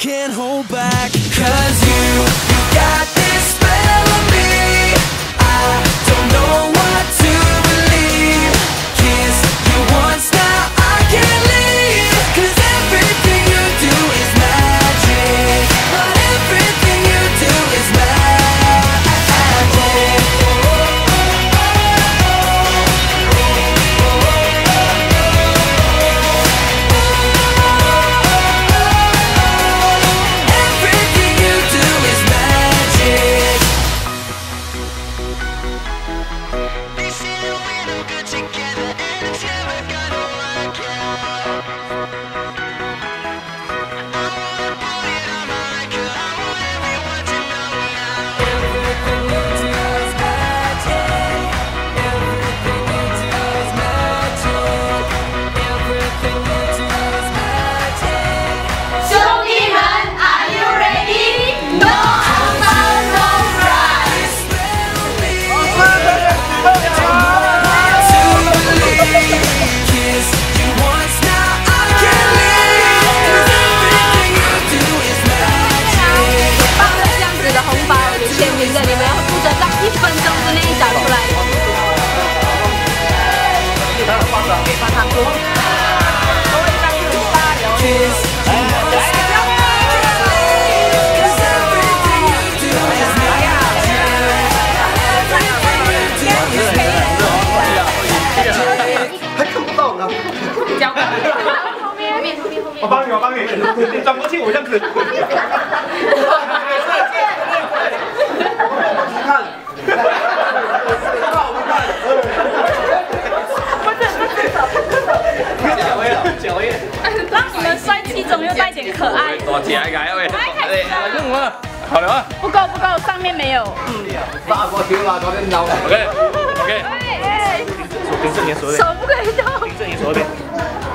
can't hold back Cause you They say we no good together. 脚后面，后面后面后面，我帮你，我帮你，你转过去，我这样子。再见。你看。看我们看。越你喂，来，来，来，弄好了吗？不够不够，上面没有。嗯。拉高，提拉高，再拉 OK OK。哎。听郑岩说的。手不可以动。听郑岩说的。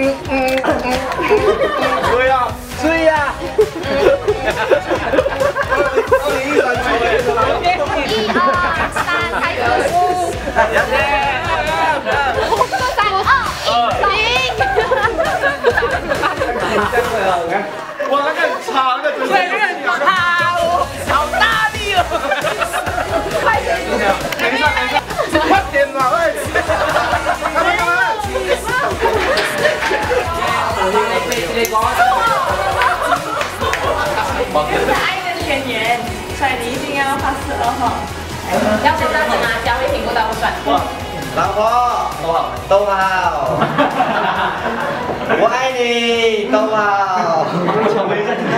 Bye. 所以你一定要化二号。要不这样子吗？交一瓶不打不转。老婆，都好，都好。我爱你，豆宝。